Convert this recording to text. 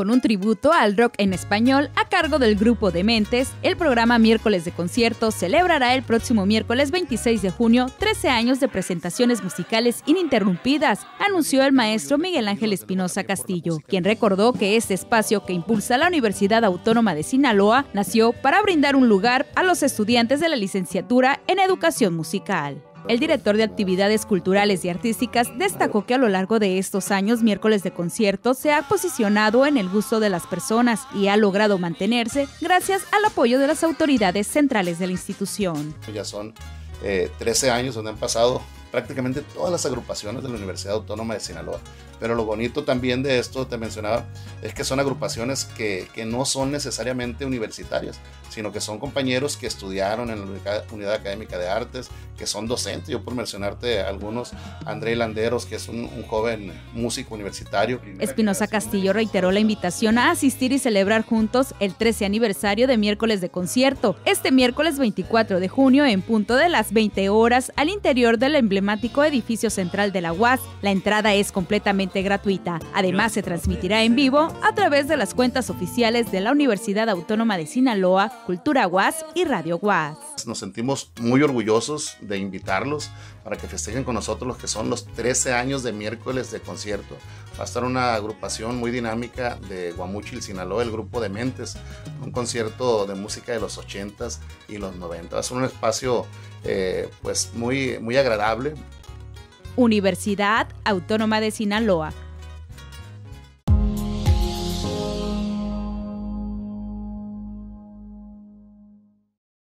Con un tributo al rock en español a cargo del grupo Dementes, el programa Miércoles de Conciertos celebrará el próximo miércoles 26 de junio 13 años de presentaciones musicales ininterrumpidas, anunció el maestro Miguel Ángel Espinosa Castillo, quien recordó que este espacio que impulsa la Universidad Autónoma de Sinaloa nació para brindar un lugar a los estudiantes de la licenciatura en educación musical. El director de actividades culturales y artísticas destacó que a lo largo de estos años miércoles de conciertos se ha posicionado en el gusto de las personas y ha logrado mantenerse gracias al apoyo de las autoridades centrales de la institución. Ya son 13 eh, años donde han pasado prácticamente todas las agrupaciones de la Universidad Autónoma de Sinaloa. Pero lo bonito también de esto, te mencionaba, es que son agrupaciones que, que no son necesariamente universitarias, sino que son compañeros que estudiaron en la Unidad Académica de Artes, que son docentes. Yo por mencionarte algunos, André Landeros, que es un, un joven músico universitario. Espinosa Castillo reiteró la invitación a asistir y celebrar juntos el 13 aniversario de miércoles de concierto, este miércoles 24 de junio en punto de las 20 horas al interior del emblemático edificio central de la UAS. La entrada es completamente gratuita. Además, se transmitirá en vivo a través de las cuentas oficiales de la Universidad Autónoma de Sinaloa, Cultura Guas y Radio Guas. Nos sentimos muy orgullosos de invitarlos para que festejen con nosotros los que son los 13 años de miércoles de concierto. Va a estar una agrupación muy dinámica de Guamuchil, Sinaloa, el grupo de Mentes, un concierto de música de los 80s y los 90. Va a ser un espacio eh, pues muy, muy agradable, Universidad Autónoma de Sinaloa